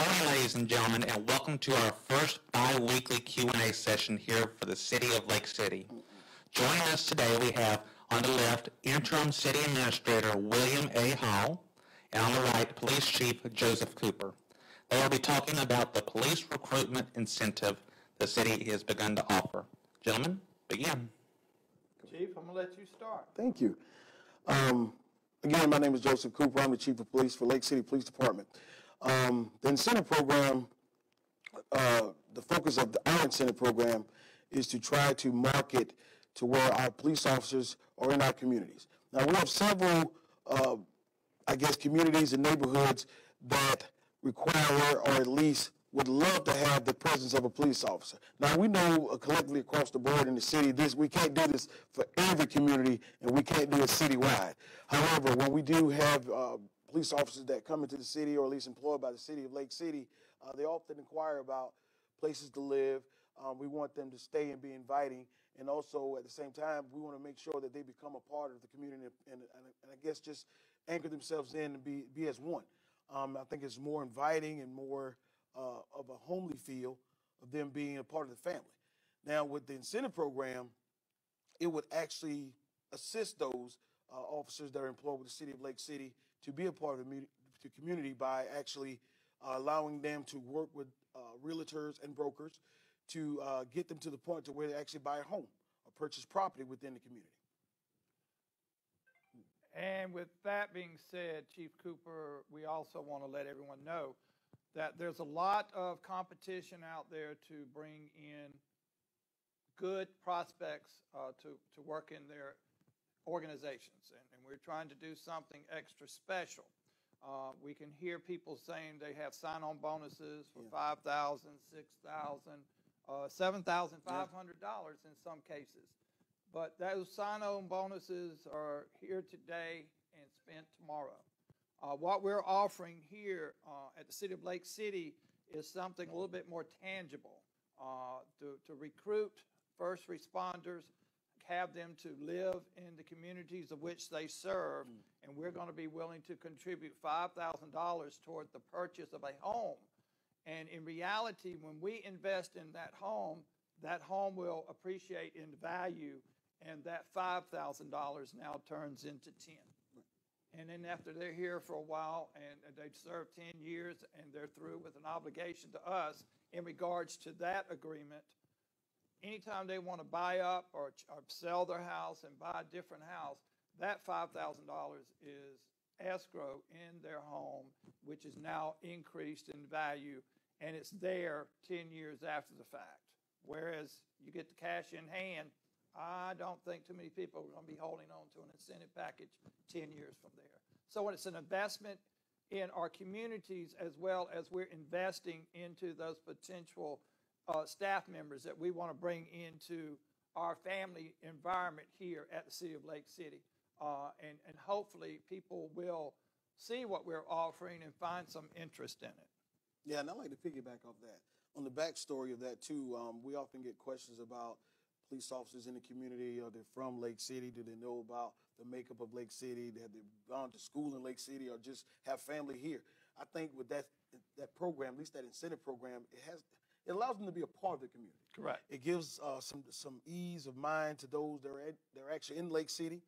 morning, ladies and gentlemen, and welcome to our first bi-weekly Q&A session here for the City of Lake City. Joining us today, we have on the left, Interim City Administrator William A. Hall, and on the right, Police Chief Joseph Cooper. They will be talking about the police recruitment incentive the city has begun to offer. Gentlemen, begin. Chief, I'm gonna let you start. Thank you. Um, again, my name is Joseph Cooper. I'm the Chief of Police for Lake City Police Department. Um, the incentive program, uh, the focus of our incentive program is to try to market to where our police officers are in our communities. Now, we have several, uh, I guess, communities and neighborhoods that require or at least would love to have the presence of a police officer. Now we know uh, collectively across the board in the city, this we can't do this for every community, and we can't do it citywide. However, when we do have uh, police officers that come into the city, or at least employed by the city of Lake City, uh, they often inquire about places to live. Um, we want them to stay and be inviting, and also at the same time, we want to make sure that they become a part of the community, and, and, and I guess just anchor themselves in and be be as one. Um, I think it's more inviting and more uh, of a homely feel of them being a part of the family. Now, with the incentive program, it would actually assist those uh, officers that are employed with the city of Lake City to be a part of the, community by actually uh, allowing them to work with uh, realtors and brokers to uh, get them to the point to where they actually buy a home or purchase property within the community. And with that being said, Chief Cooper, we also want to let everyone know that there's a lot of competition out there to bring in good prospects uh, to, to work in their organizations. And, and, we're trying to do something extra special. Uh, we can hear people saying they have sign-on bonuses for yeah. 5000 6000 uh, $7,500 yeah. in some cases. But those sign-on bonuses are here today and spent tomorrow. Uh, what we're offering here uh, at the City of Lake City is something a little bit more tangible uh, to, to recruit first responders, have them to live in the communities of which they serve, mm. and we're going to be willing to contribute $5,000 toward the purchase of a home. And in reality, when we invest in that home, that home will appreciate in value, and that $5,000 now turns into 10. And then after they're here for a while and they've served 10 years and they're through with an obligation to us in regards to that agreement, anytime they want to buy up or, or sell their house and buy a different house, that $5,000 is escrow in their home, which is now increased in value, and it's there 10 years after the fact. Whereas you get the cash in hand I don't think too many people are going to be holding on to an incentive package 10 years from there. So it's an investment in our communities as well as we're investing into those potential uh, staff members that we want to bring into our family environment here at the City of Lake City. Uh, and, and hopefully people will see what we're offering and find some interest in it. Yeah, and I'd like to piggyback off that. On the backstory of that, too, um, we often get questions about police officers in the community? Are they from Lake City? Do they know about the makeup of Lake City? Have they gone to school in Lake City or just have family here? I think with that that program, at least that incentive program, it has it allows them to be a part of the community. Correct. It gives uh, some some ease of mind to those that are at, they're actually in Lake City,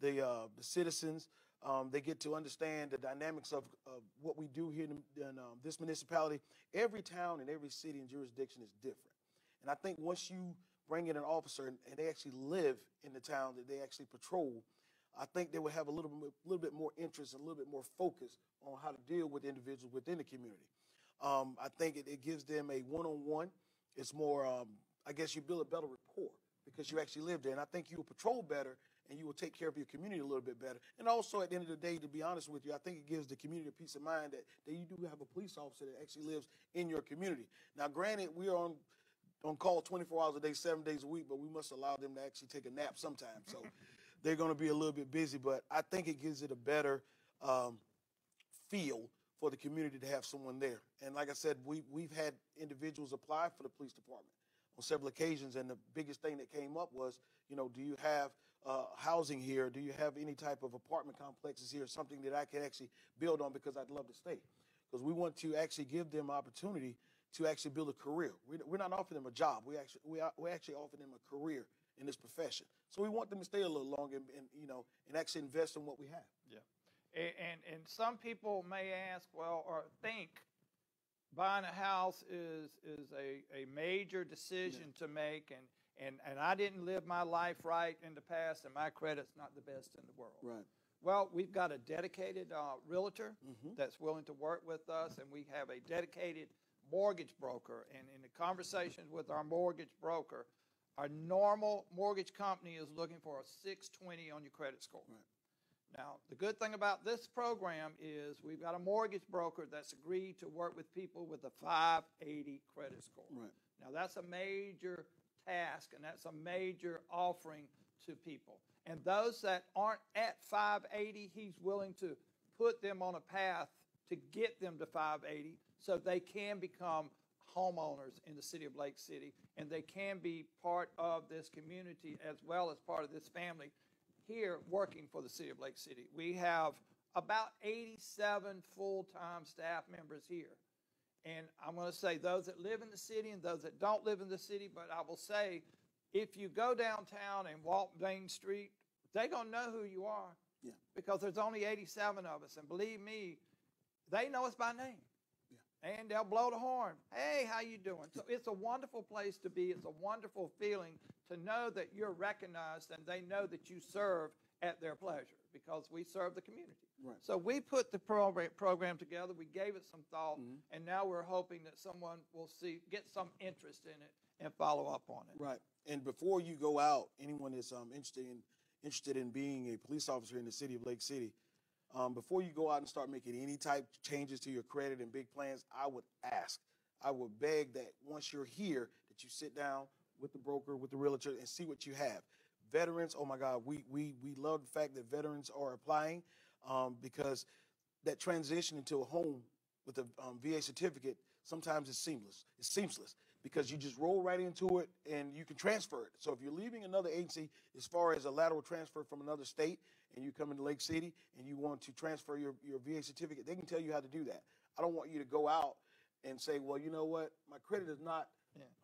the uh, the citizens. Um, they get to understand the dynamics of, of what we do here in, in um, this municipality. Every town and every city and jurisdiction is different, and I think once you bring in an officer and, and, they actually live in the town that they actually patrol, I think they would have a little bit, little bit more interest and a little bit more focus on how to deal with individuals within the community. Um, I think it, it, gives them a one-on-one. It's more, um, I guess you build a better rapport because you actually live there. And I think you will patrol better and you will take care of your community a little bit better. And also, at the end of the day, to be honest with you, I think it gives the community a peace of mind that, that you do have a police officer that actually lives in your community. Now, granted, we are on on call 24 hours a day, seven days a week, but we must allow them to actually take a nap sometimes. So they're going to be a little bit busy, but I think it gives it a better um, feel for the community to have someone there. And like I said, we, we've had individuals apply for the police department on several occasions, and the biggest thing that came up was, you know, do you have uh, housing here? Do you have any type of apartment complexes here? Something that I can actually build on because I'd love to stay. because we want to actually give them opportunity to actually build a career. We, we're not offering them a job. We actually we, we actually offer them a career in this profession. So we want them to stay a little longer and, and you know and actually invest in what we have. Yeah. And, and, some people may ask, well, or think buying a house is, is a, a major decision to make and, and, and I didn't live my life right in the past and my credit's not the best in the world. Right. Well, we've got a dedicated uh, realtor that's willing to work with us, and we have a dedicated mortgage broker. And in the conversations with our mortgage broker, our normal mortgage company is looking for a 620 on your credit score. Now, the good thing about this program is we've got a mortgage broker that's agreed to work with people with a 580 credit score. Right. Now, that's a major task and that's a major offering to people. And those that aren't at 580, he's willing to put them on a path to get them to 580 so they can become homeowners in the city of Lake City and they can be part of this community as well as part of this family here working for the city of Lake City. We have about 87 full-time staff members here. And I'm going to say those that live in the city and those that don't live in the city, but I will say if you go downtown and walk Main Street, they're going to know who you are. Yeah. Because there's only 87 of us. And believe me, they know us by name. And they'll blow the horn. Hey, how you doing? So it's a wonderful place to be. It's a wonderful feeling to know that you're recognized and they know that you serve at their pleasure because we serve the community. Right. So we put the program, program together. We gave it some thought, and now we're hoping that someone will see get some interest in it and follow up on it. Right. And before you go out, anyone that's um, interested in interested in being a police officer in the city of Lake City, um, before you go out and start making any type changes to your credit and big plans, I would ask, I would beg that once you're here, that you sit down with the broker, with the realtor, and see what you have. Veterans, oh my God, we we we love the fact that veterans are applying um, because that transition into a home with a um, VA certificate sometimes is seamless. It's seamless because you just roll right into it and you can transfer it. So if you're leaving another agency, as far as a lateral transfer from another state, and you come into Lake City and you want to transfer your, your VA certificate, they can tell you how to do that. I don't want you to go out and say, well, you know what, my credit is not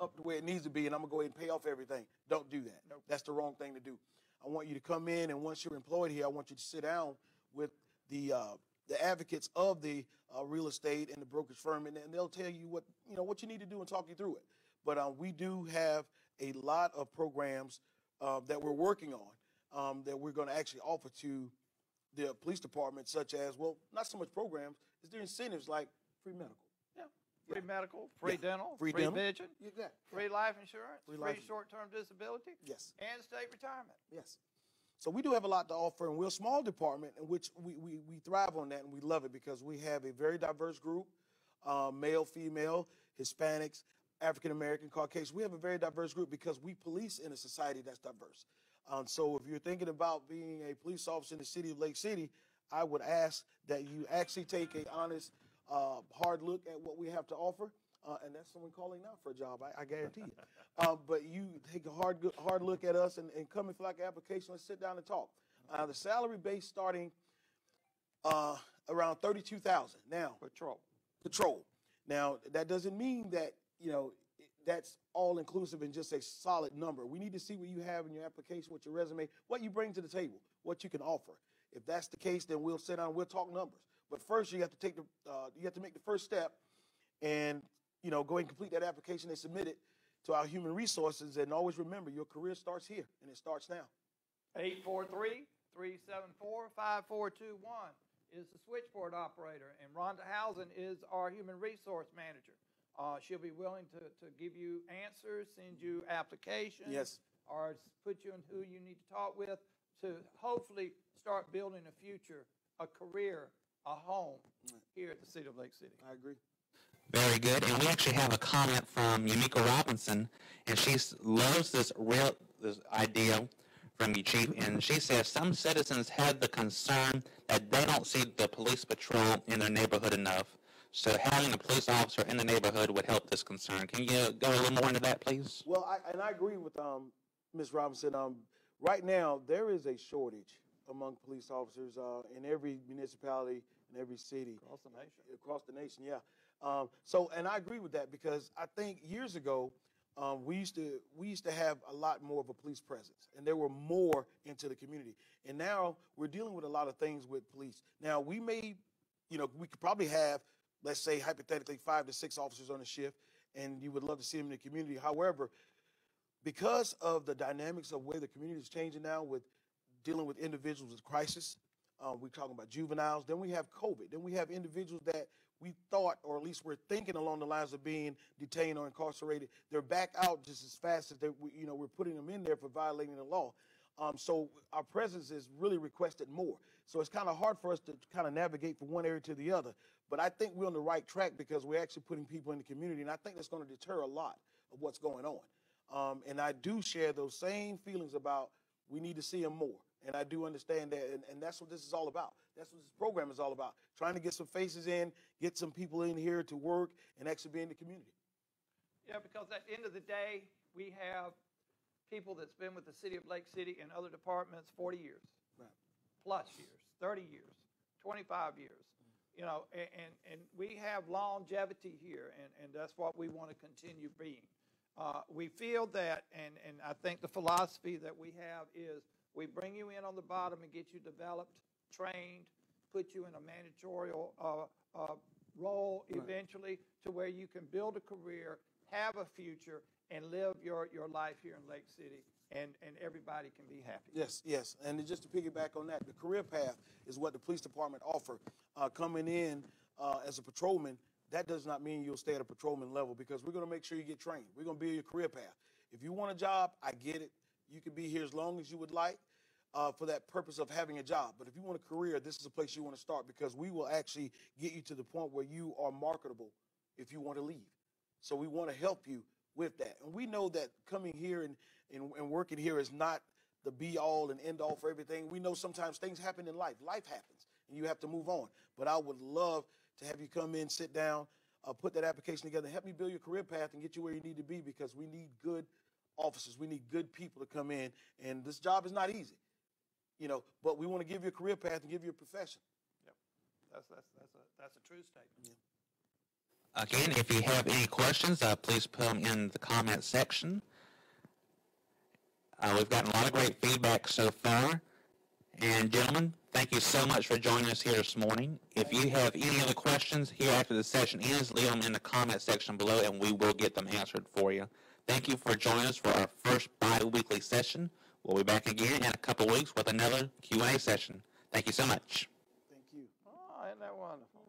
up to where it needs to be, and I'm gonna go ahead and pay off everything. Don't do that. That's the wrong thing to do. I want you to come in, and once you're employed here, I want you to sit down with the uh, the advocates of the uh, real estate and the brokerage firm, and, and they'll tell you what you know what you need to do and talk you through it. But uh, we do have a lot of programs uh, that we're working on um, that we're going to actually offer to the police department, such as well, not so much programs, is there incentives like free medical. Yeah. Free medical, free Yeah. dental, Free free, dental. vision, Exactly. free life insurance, Free free, short-term disability, Yes. and state retirement. Yes. So we do have a lot to offer, and we're a small department in which we, we, we thrive on that, and we love it because we have a very diverse group, uh, male, female, Hispanics, African American, Caucasian. We have a very diverse group because we police in a society that's diverse. Um, so if you're thinking about being a police officer in the city of Lake City, I would ask that you actually take a honest, uh, hard look at what we have to offer. Uh, and that's someone calling now for a job, I, I guarantee you. Uh, but you take a hard, good- hard look at us and, and come and fill out the application. Let's sit down and talk. Uh, the salary base starting uh, around thirty-two thousand. Now, Patrol. patrol. Now, that doesn't mean that, you know, that's all inclusive and just a solid number. We need to see what you have in your application, what your resume, what you bring to the table, what you can offer. If that's the case, then we'll sit down and we'll talk numbers. But first, you have to take the, uh, you have to make the first step and, you know, go ahead and complete that application and submit it to our human resources. And always remember, your career starts here and it starts now. 843-374-5421 is the switchboard operator, and Rhonda Housen is our human resource manager. Uh, she'll be willing to, to give you answers, send you applications. Yes. Or put you in who you need to talk with to hopefully start building a future, a career, a home here at the city of Lake City. I agree. Very good. And we actually have a comment from Yumiko Robinson, and she loves this real this idea from you, Chief. And she says some citizens have the concern that they don't see the police patrol in their neighborhood enough. So having a police officer in the neighborhood would help this concern. Can you go a little more into that, please? Well, I, and I agree with um, Ms. Robinson. Um, right now, there is a shortage among police officers uh, in every municipality in every city Across the nation. across the nation. Yeah. Um, so, and I agree with that because I think years ago um, we used to we used to have a lot more of a police presence, and there were more into the community. And now we're dealing with a lot of things with police. Now we may, you know, we could probably have, let's say hypothetically, five to six officers on a shift, and you would love to see them in the community. However, because of the dynamics of where the community is changing now with dealing with individuals with crisis. Um, we're talking about juveniles. Then we have COVID. Then we have individuals that we thought, or at least we're thinking along the lines of being detained or incarcerated. They're back out just as fast as they, you know, we're putting them in there for violating the law. Um, so our presence is really requested more. So it's kind of hard for us to kind of navigate from one area to the other. But I think we're on the right track because we're actually putting people in the community, and I think that's going to deter a lot of what's going on. Um, and I do share those same feelings about we need to see them more. And I do understand that, and, and that's what this is all about. That's what this program is all about. Trying to get some faces in, get some people in here to work, and actually be in the community. Yeah, because at the end of the day, we have people that's been with the city of Lake City and other departments 40 years, Right. plus years, 30 years, 25 years. You know, and, and, and we have longevity here, and, and that's what we want to continue being. Uh, we feel that, and, and I think the philosophy that we have is we bring you in on the bottom and get you developed, trained, put you in a managerial uh, uh, role eventually to where you can build a career, have a future, and live your, your life here in Lake City, and, and everybody can be happy. Yes, yes. And just to piggyback on that, the career path is what the police department offer. Uh, coming in uh, as a patrolman, that does not mean you'll stay at a patrolman level because we're going to make sure you get trained. We're going to build your career path. If you want a job, I get it. You can be here as long as you would like uh, for that purpose of having a job. But if you want a career, this is a place you want to start because we will actually get you to the point where you are marketable if you want to leave. So we want to help you with that. And we know that coming here and, and, and working here is not the be all and end all for everything. We know sometimes things happen in life. Life happens and you have to move on. But I would love to have you come in, sit down, uh, put that application together, help me build your career path and get you where you need to be because we need good officers. We need good people to come in. And this job is not easy, you know, but we want to give you a career path and give you a profession. Yep. That's, that's, that's, a, that's a true statement. Again, if you have any questions, uh, please put them in the comment section. Uh, we've gotten a lot of great feedback so far. And gentlemen, thank you so much for joining us here this morning. If you have any other questions here after the session ends, leave them in the comment section below and we will get them answered for you. Thank you for joining us for our first bi-weekly session. We'll be back again in a couple weeks with another Q&A session. Thank you so much. Thank you. Oh, isn't that wonderful?